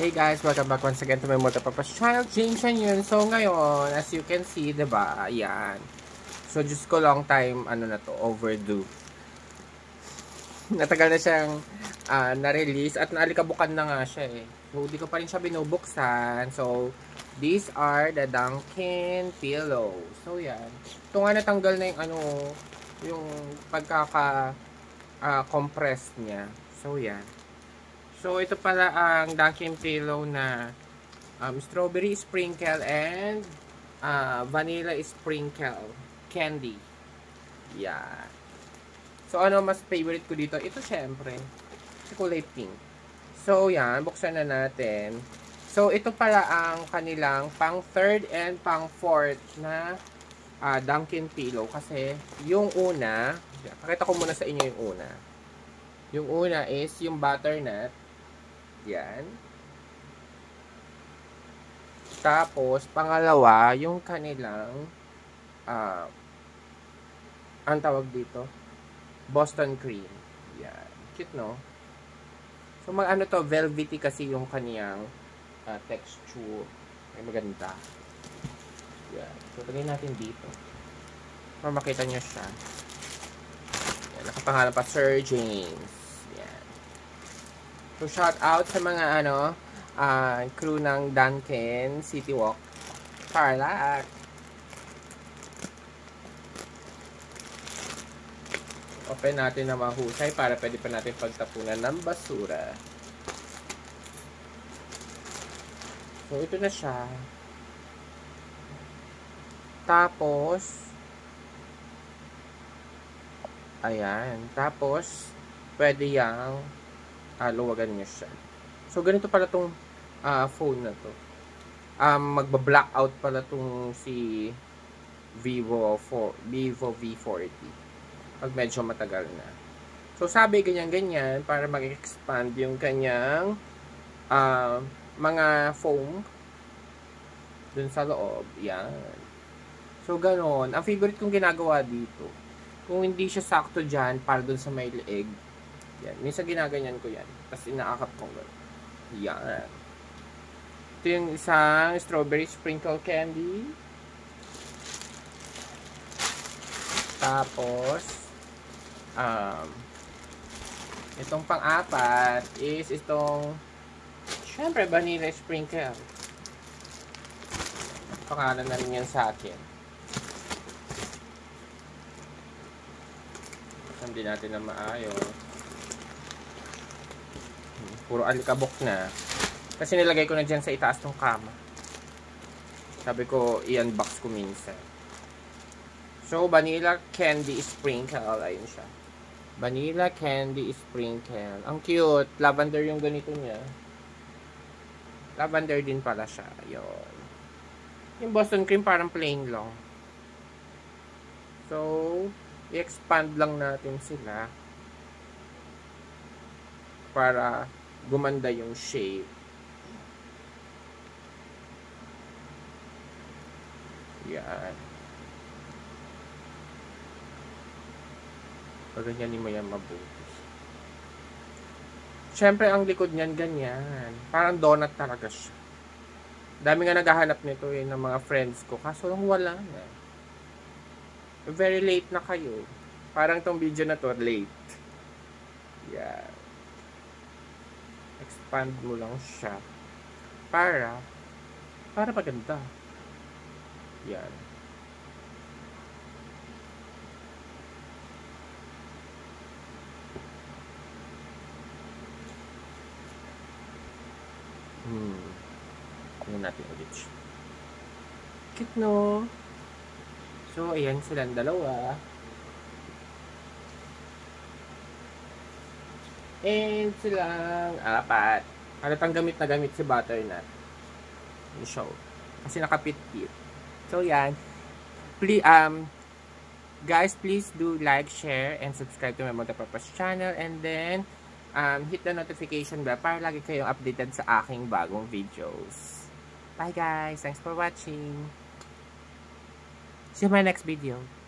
Hey guys, welcome back once again to my multipurpose channel, James and yun. So ngayon, as you can see, 'di ba? Ayan. So just ko long time ano na to, overdue. Natagal na siyang uh, na-release at naalikabukan na nga siya eh. So hindi ko pa rin siya binubuksan. So these are the Dunkin pillow. So yan. Ito nga natanggal na yung ano, yung pagkaka uh, compress niya. So yan. So, ito pala ang Dunkin' Pillow na um, strawberry sprinkle and uh, vanilla sprinkle candy. Yeah. So, ano mas favorite ko dito? Ito, syempre. Chocolate pink. So, yan. Buksan na natin. So, ito pala ang kanilang pang third and pang fourth na uh, Dunkin' Pillow. Kasi, yung una, pakita ko muna sa inyo yung una. Yung una is yung butternut. Yan. Tapos, pangalawa, yung kanilang uh, ang tawag dito, Boston cream. Yan. Cute, no? So, mag ano to, velvety kasi yung kaniyang uh, texture. Ay, maganda. Yan. So, lagay natin dito. Para makita nyo siya. Yan. Nakapangalan pa, Sir James. So, shout out sa mga ano, uh, crew ng Duncan City Walk. Tarlac. Open natin na mahusay para pwede pa natin pagtapunan ng basura. So, ito na siya. Tapos, ayan. Tapos, pwede yang uh, luwagan niya siya. So, ganito pala tong uh, phone na to. Um, magba-blackout pala tong si Vivo, for, Vivo V40. Pag medyo matagal na. So, sabi ganyan-ganyan para mag-expand yung kanyang uh, mga foam dun sa loob. Yan. So, ganon. Ang favorite kong ginagawa dito, kung hindi siya sakto dyan, para dun sa may leeg, yan. Minsan ginaganyan ko yan. Tapos inaakap ko. Yan. Ito yung isang strawberry sprinkle candy. Tapos, um, itong pang-apat is itong, syempre, vanilla sprinkle. Pangalan na rin yan sa akin. Hindi natin na maayos. Puro alikabok na. Kasi nilagay ko na dyan sa itaas ng kama. Sabi ko, i-unbox ko minsan. So, vanilla candy sprinkle. Ayun siya. Vanilla candy sprinkle. Ang cute. Lavender yung ganito niya. Lavender din pala siya. Ayun. Yung Boston cream parang plain lang. So, i-expand lang natin sila para gumanda yung shape. Yan. Pag ganyan mo yan mabuti. Siyempre, ang likod niyan ganyan. Parang donut talaga siya. Dami nga naghahanap nito eh, ng mga friends ko. Kaso lang wala na. Very late na kayo. Parang tong video na to, late. Yeah expand mo lang siya para para maganda. Yan. Hmm. Tingnan natin ulit. Siya cute no? So ayan silang dalawa And silang apat. Halatang gamit na gamit si Butternut. Yung show. Kasi nakapit-pit. So, yan. Please, um, guys, please do like, share, and subscribe to my Multipurpose channel. And then, um, hit the notification bell para lagi kayong updated sa aking bagong videos. Bye guys! Thanks for watching! See you in my next video.